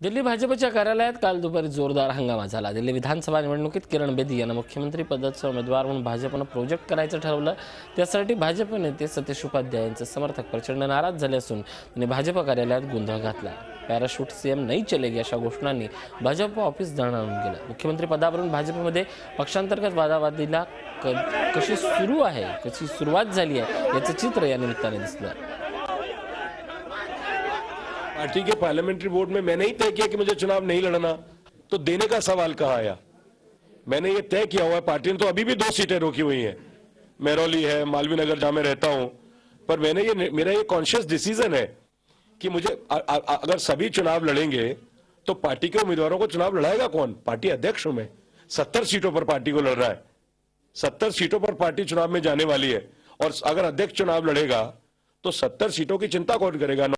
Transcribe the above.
दिल्ली भाजपच्या कार्यालयात काल दुपारी जोरदार हंगामा झाला. दिल्ली विधानसभा निवडणुकीत किरण बेदी यांना मुख्यमंत्री पदाचा उमेदवार म्हणून भाजपनं प्रोजेक्ट करायचं ठरवलं. त्यासाठी भाजप नेते सतीश उपाध्याय यांचे समर्थक प्रचंड नाराज झाले असून त्यांनी भाजप कार्यालयात गोंधळ घातला. पॅराशूट सीएम नाही चलेगी अशा घोषणांनी भाजप ऑफिस दणाणून गेलं. मुख्यमंत्री पदावरून भाजपमध्ये पक्षांतर्गत वादावादीला क कशी सुरू आहे कशी सुरुवात झाली आहे याचं चित्र या निमित्ताने दिसलं. पार्टी के पार्लियामेंट्री बोर्ड में मैंने ही तय किया कि मुझे चुनाव नहीं लड़ना। तो देने का सवाल कहा आया? मैंने ये तय किया हुआ है पार्टी ने तो अभी भी दो सीटें रोकी हुई हैं। मेरौली है मालवीय नगर जहाँ मैं रहता हूँ। पर मैंने ये मेरा ये कॉन्शियस डिसीज़न है कि मुझे अ, अ, अगर सभी चुनाव लड़ेंगे तो पार्टी के उम्मीदवारों को चुनाव लड़ाएगा कौन? पार्टी अध्यक्ष हूँ मैं। सत्तर सीटों पर पार्टी को लड़ रहा है। सत्तर सीटों पर पार्टी चुनाव में जाने वाली है। और अगर अध्यक्ष चुनाव लड़ेगा तो सत्तर सीटों की चिंता कौन करेगा?